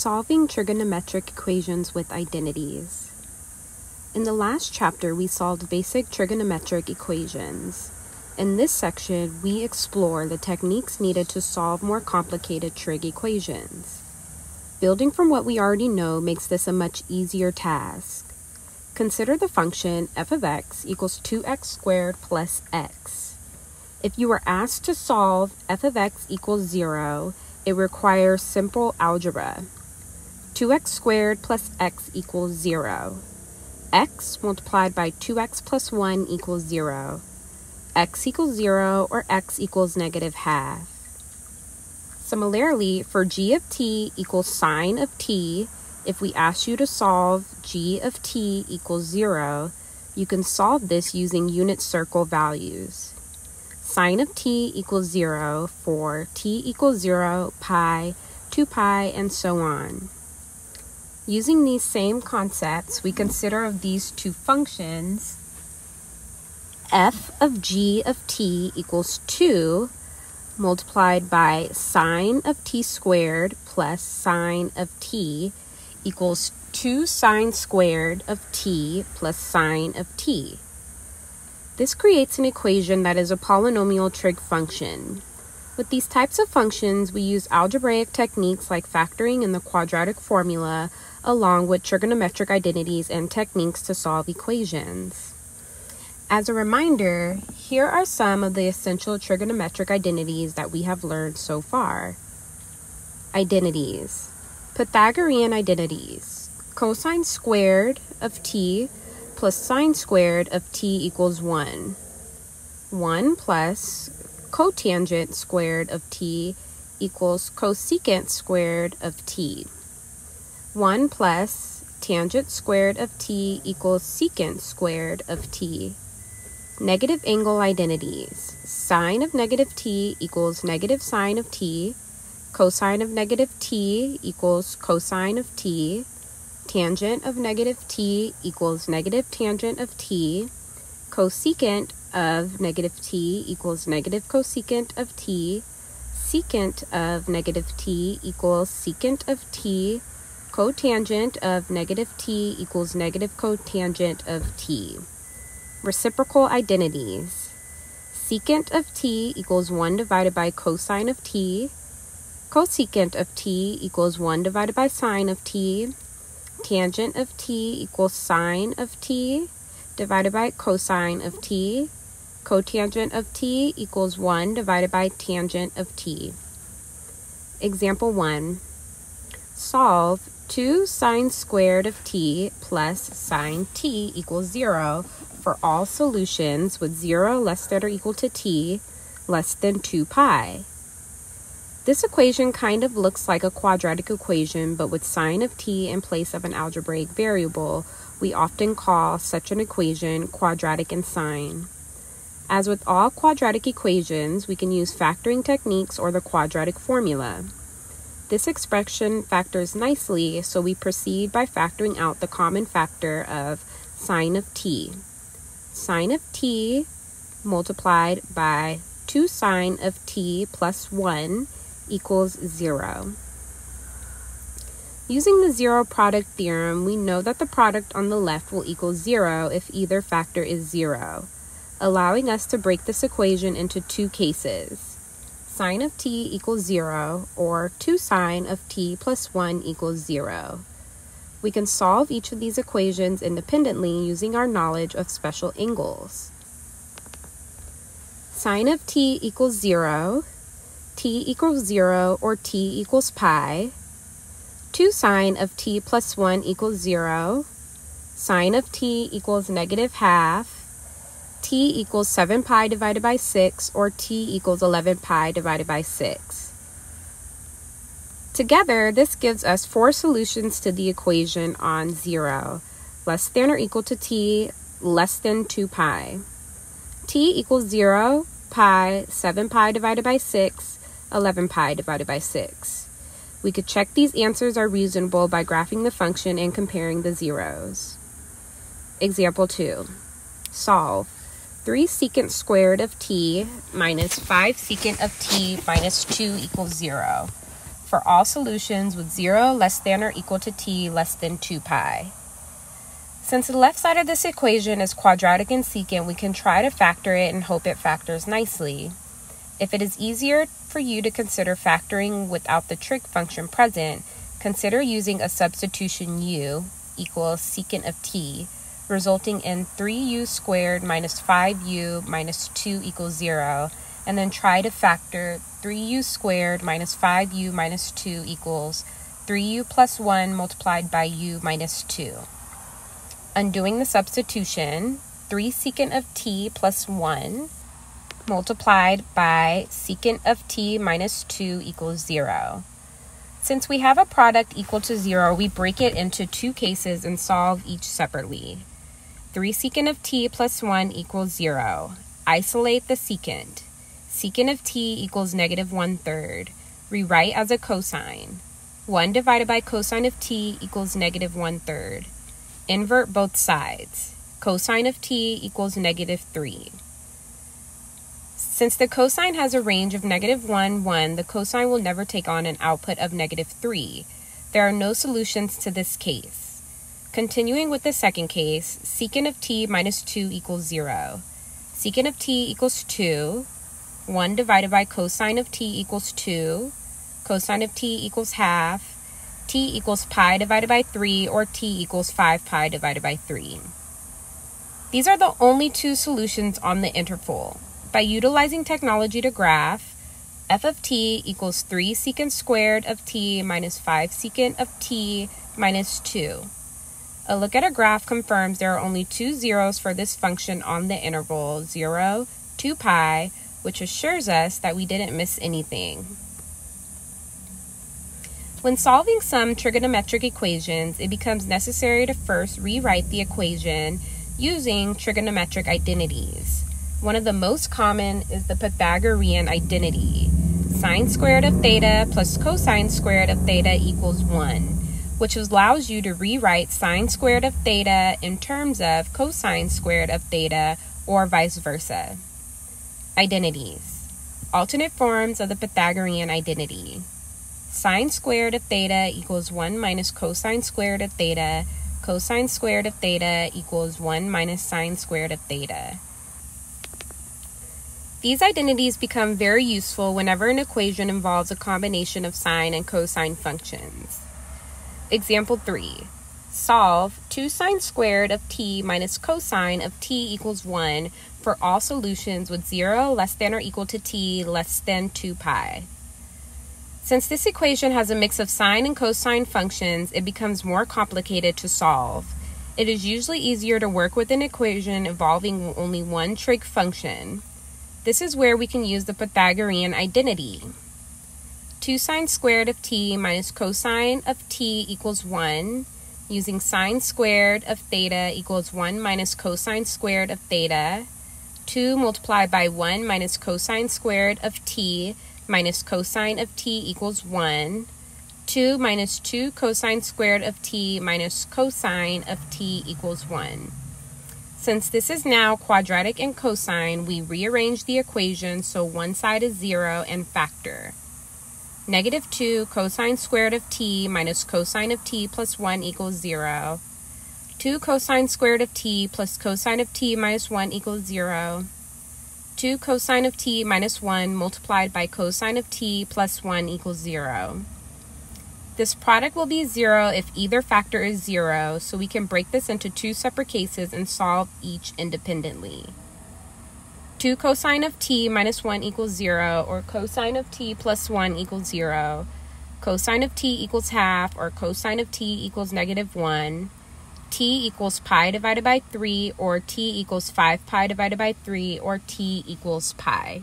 Solving trigonometric equations with identities. In the last chapter, we solved basic trigonometric equations. In this section, we explore the techniques needed to solve more complicated trig equations. Building from what we already know makes this a much easier task. Consider the function f of x equals 2x squared plus x. If you were asked to solve f of x equals 0, it requires simple algebra. 2x squared plus x equals 0. x multiplied by 2x plus 1 equals 0. x equals 0 or x equals negative half. Similarly, for g of t equals sine of t, if we ask you to solve g of t equals 0, you can solve this using unit circle values. Sine of t equals 0 for t equals 0, pi, 2 pi, and so on. Using these same concepts, we consider of these two functions, f of g of t equals 2 multiplied by sine of t squared plus sine of t equals 2 sine squared of t plus sine of t. This creates an equation that is a polynomial trig function. With these types of functions, we use algebraic techniques like factoring in the quadratic formula along with trigonometric identities and techniques to solve equations. As a reminder, here are some of the essential trigonometric identities that we have learned so far. Identities. Pythagorean identities. Cosine squared of t plus sine squared of t equals 1. 1 plus cotangent squared of t equals cosecant squared of t. 1 plus tangent squared of t equals secant squared of t. Negative angle identities. Sine of negative t equals negative sine of t. Cosine of negative t equals cosine of t. Tangent of negative t equals negative tangent of t. Cosecant of negative t equals negative cosecant of t. Secant of negative t equals secant of t cotangent of negative t equals negative cotangent of t. Reciprocal identities. Secant of t equals 1 divided by cosine of t. Cosecant of t equals 1 divided by sine of t. Tangent of t equals sine of t divided by cosine of t. Cotangent of t equals 1 divided by tangent of t. Example 1. Solve 2 sine squared of t plus sine t equals 0 for all solutions with 0 less than or equal to t less than 2 pi. This equation kind of looks like a quadratic equation, but with sine of t in place of an algebraic variable, we often call such an equation quadratic in sine. As with all quadratic equations, we can use factoring techniques or the quadratic formula. This expression factors nicely, so we proceed by factoring out the common factor of sine of t. Sine of t multiplied by 2 sine of t plus 1 equals 0. Using the zero product theorem, we know that the product on the left will equal 0 if either factor is 0, allowing us to break this equation into two cases sine of t equals 0 or 2 sine of t plus 1 equals 0. We can solve each of these equations independently using our knowledge of special angles. Sine of t equals 0, t equals 0 or t equals pi. 2 sine of t plus 1 equals 0. Sine of t equals negative half t equals 7 pi divided by 6 or t equals 11 pi divided by 6. Together, this gives us four solutions to the equation on 0, less than or equal to t, less than 2 pi. t equals 0, pi, 7 pi divided by 6, 11 pi divided by 6. We could check these answers are reasonable by graphing the function and comparing the zeros. Example 2. Solve. 3 secant squared of t minus 5 secant of t minus 2 equals 0 for all solutions with 0 less than or equal to t less than 2 pi. Since the left side of this equation is quadratic in secant, we can try to factor it and hope it factors nicely. If it is easier for you to consider factoring without the trig function present, consider using a substitution u equals secant of t, resulting in 3u squared minus 5u minus 2 equals 0, and then try to factor 3u squared minus 5u minus 2 equals 3u plus 1 multiplied by u minus 2. Undoing the substitution, 3 secant of t plus 1 multiplied by secant of t minus 2 equals 0. Since we have a product equal to 0, we break it into two cases and solve each separately. 3 secant of t plus 1 equals 0. Isolate the secant. Secant of t equals negative 1 third. Rewrite as a cosine. 1 divided by cosine of t equals negative 1 third. Invert both sides. Cosine of t equals negative 3. Since the cosine has a range of negative 1, 1, the cosine will never take on an output of negative 3. There are no solutions to this case. Continuing with the second case, secant of t minus 2 equals 0. Secant of t equals 2. 1 divided by cosine of t equals 2. Cosine of t equals half t equals pi divided by 3 or t equals 5 pi divided by 3. These are the only two solutions on the interval. By utilizing technology to graph, f of t equals 3 secant squared of t minus 5 secant of t minus 2. A look at a graph confirms there are only two zeros for this function on the interval 0, 2 pi, which assures us that we didn't miss anything. When solving some trigonometric equations, it becomes necessary to first rewrite the equation using trigonometric identities. One of the most common is the Pythagorean identity. Sine squared of theta plus cosine squared of theta equals 1, which allows you to rewrite sine squared of theta in terms of cosine squared of theta or vice versa. Identities. Alternate forms of the Pythagorean identity. Sine squared of theta equals 1 minus cosine squared of theta. Cosine squared of theta equals 1 minus sine squared of theta. These identities become very useful whenever an equation involves a combination of sine and cosine functions. Example 3. Solve 2 sine squared of t minus cosine of t equals 1 for all solutions with 0 less than or equal to t less than 2 pi. Since this equation has a mix of sine and cosine functions, it becomes more complicated to solve. It is usually easier to work with an equation involving only one trig function. This is where we can use the Pythagorean identity. 2 sine squared of t minus cosine of t equals 1, using sine squared of theta equals 1 minus cosine squared of theta, 2 multiplied by 1 minus cosine squared of t minus cosine of t equals 1. 2 minus 2 cosine squared of t minus cosine of t equals 1. Since this is now quadratic and cosine, we rearrange the equation so one side is 0 and factor. Negative 2 cosine squared of t minus cosine of t plus 1 equals 0. 2 cosine squared of t plus cosine of t minus 1 equals 0. 2 cosine of t minus 1 multiplied by cosine of t plus 1 equals 0. This product will be 0 if either factor is 0, so we can break this into two separate cases and solve each independently. 2 cosine of t minus 1 equals 0, or cosine of t plus 1 equals 0. Cosine of t equals half, or cosine of t equals negative 1 t equals pi divided by 3 or t equals 5 pi divided by 3 or t equals pi.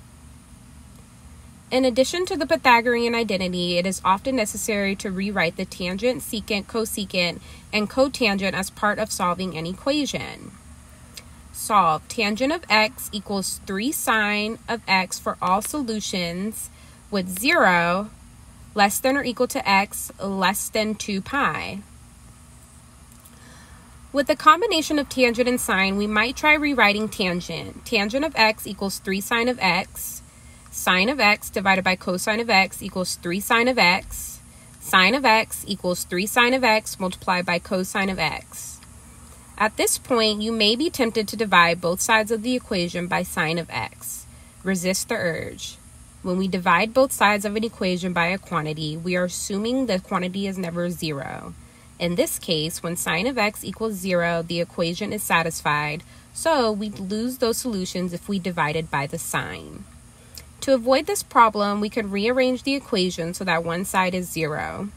In addition to the Pythagorean identity, it is often necessary to rewrite the tangent, secant, cosecant, and cotangent as part of solving an equation. Solve tangent of x equals 3 sine of x for all solutions with 0 less than or equal to x less than 2 pi. With the combination of tangent and sine, we might try rewriting tangent. Tangent of x equals 3 sine of x. Sine of x divided by cosine of x equals 3 sine of x. Sine of x equals 3 sine of x multiplied by cosine of x. At this point, you may be tempted to divide both sides of the equation by sine of x. Resist the urge. When we divide both sides of an equation by a quantity, we are assuming the quantity is never zero. In this case, when sine of x equals zero, the equation is satisfied, so we'd lose those solutions if we divided by the sine. To avoid this problem, we could rearrange the equation so that one side is 0.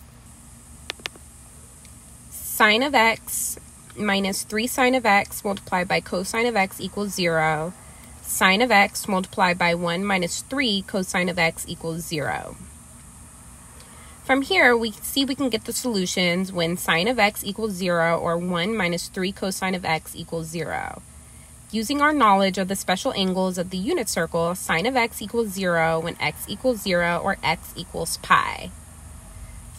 Sine of x minus 3 sine of x multiplied by cosine of x equals 0. Sine of x multiplied by 1 minus 3 cosine of x equals 0. From here, we see we can get the solutions when sine of x equals 0 or 1 minus 3 cosine of x equals 0. Using our knowledge of the special angles of the unit circle, sine of x equals 0 when x equals 0 or x equals pi.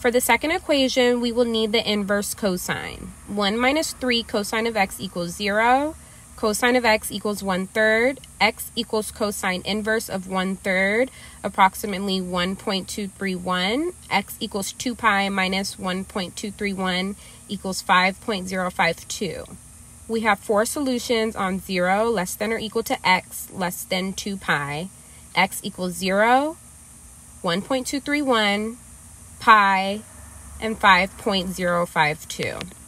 For the second equation, we will need the inverse cosine. 1 minus 3 cosine of x equals 0, cosine of x equals 1 third, x equals cosine inverse of 1 third, approximately 1.231, x equals 2 pi minus 1.231 equals 5.052 we have four solutions on 0 less than or equal to x less than 2 pi. x equals 0, 1.231, pi, and 5.052.